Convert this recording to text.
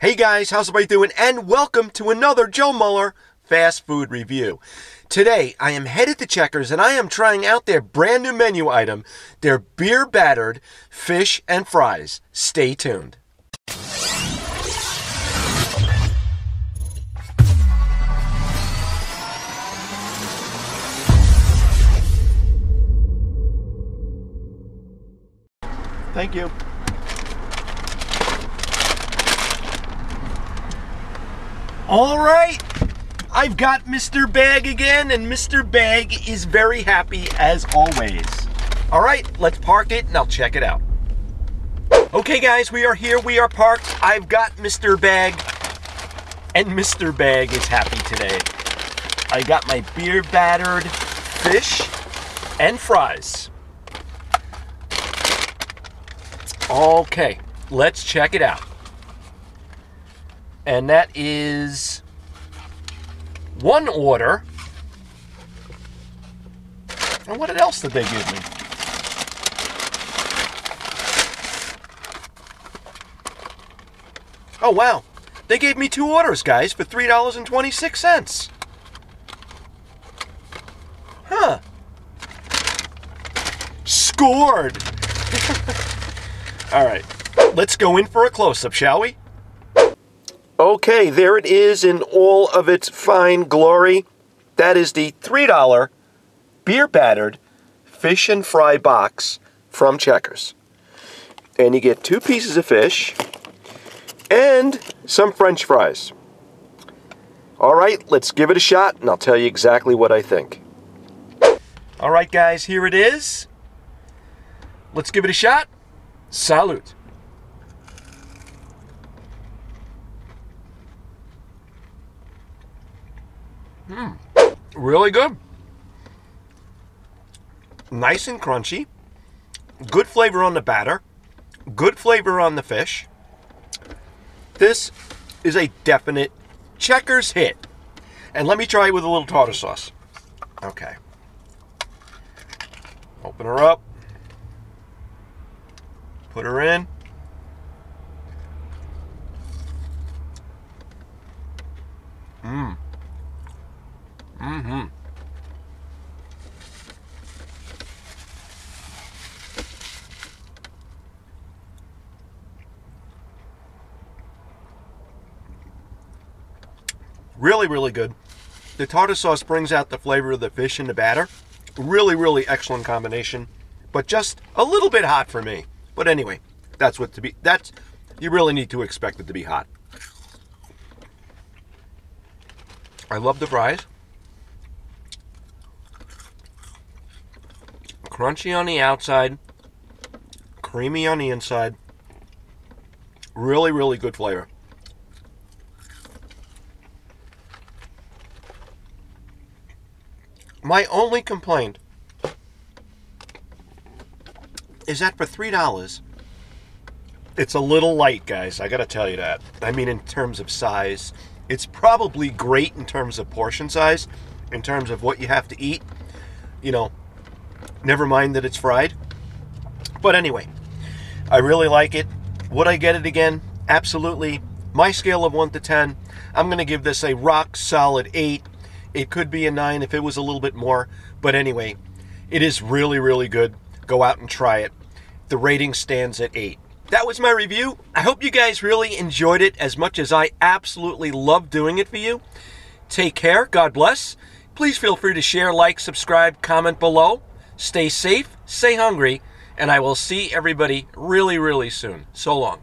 Hey guys, how's everybody doing? And welcome to another Joe Mueller fast food review. Today, I am headed to Checkers and I am trying out their brand new menu item, their beer battered fish and fries. Stay tuned. Thank you. All right. I've got Mr. Bag again, and Mr. Bag is very happy as always. All right, let's park it and I'll check it out. Okay, guys, we are here. We are parked. I've got Mr. Bag, and Mr. Bag is happy today. I got my beer battered fish and fries. Okay, let's check it out. And that is one order. And what else did they give me? Oh, wow. They gave me two orders, guys, for $3.26. Huh. Scored. All right. Let's go in for a close-up, shall we? Okay, there it is in all of its fine glory. That is the $3 beer battered fish and fry box from Checkers. And you get two pieces of fish and some french fries. All right, let's give it a shot and I'll tell you exactly what I think. All right, guys, here it is. Let's give it a shot. Salute. Hmm. Really good. Nice and crunchy. Good flavor on the batter. Good flavor on the fish. This is a definite checkers hit. And let me try it with a little tartar sauce. Okay. Open her up. Put her in. Mmm. Mm-hmm. Really, really good. The tartar sauce brings out the flavor of the fish in the batter. Really, really excellent combination, but just a little bit hot for me. But anyway, that's what to be. That's you really need to expect it to be hot. I love the fries. Crunchy on the outside, creamy on the inside. Really, really good flavor. My only complaint is that for $3, it's a little light, guys. I got to tell you that. I mean, in terms of size, it's probably great in terms of portion size, in terms of what you have to eat. You know, Never mind that it's fried. But anyway, I really like it. Would I get it again? Absolutely. My scale of 1 to 10, I'm going to give this a rock solid 8. It could be a 9 if it was a little bit more. But anyway, it is really, really good. Go out and try it. The rating stands at 8. That was my review. I hope you guys really enjoyed it as much as I absolutely love doing it for you. Take care. God bless. Please feel free to share, like, subscribe, comment below. Stay safe, stay hungry, and I will see everybody really, really soon. So long.